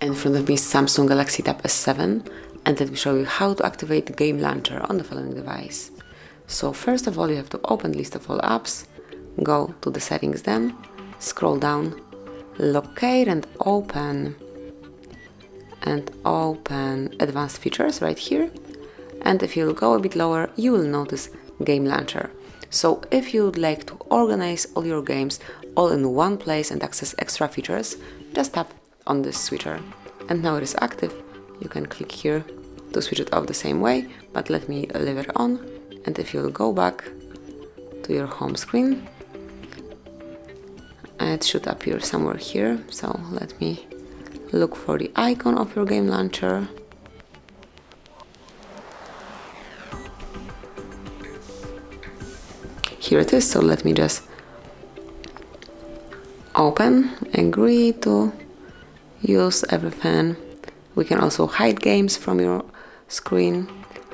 In front of me is Samsung Galaxy Tab S7 and let me show you how to activate the Game Launcher on the following device. So first of all you have to open list of all apps, go to the settings then, scroll down, locate and open and open advanced features right here and if you'll go a bit lower you will notice Game Launcher. So if you'd like to organize all your games all in one place and access extra features, just tap on this switcher. And now it is active, you can click here to switch it off the same way, but let me leave it on. And if you'll go back to your home screen, it should appear somewhere here. So let me look for the icon of your game launcher. Here it is, so let me just open, agree to use everything. We can also hide games from your screen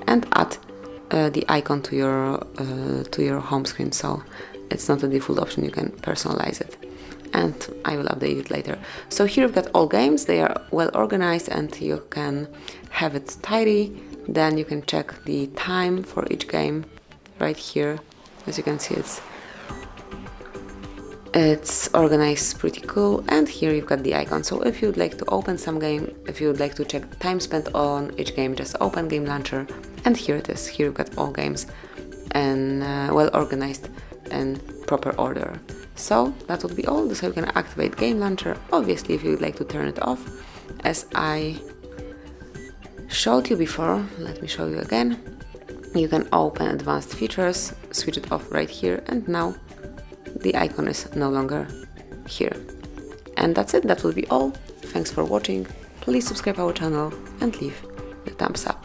and add uh, the icon to your uh, to your home screen so it's not a default option you can personalize it. And I will update it later. So here you've got all games they are well organized and you can have it tidy. Then you can check the time for each game right here as you can see it's it's organized pretty cool. And here you've got the icon. So if you'd like to open some game if you'd like to check time spent on each game just open game launcher. And here it is. Here you've got all games and uh, well organized and proper order. So that would be all. This how you can activate game launcher. Obviously if you'd like to turn it off as I showed you before let me show you again you can open advanced features switch it off right here and now the icon is no longer here. And that's it, that will be all. Thanks for watching, please subscribe our channel and leave the thumbs up.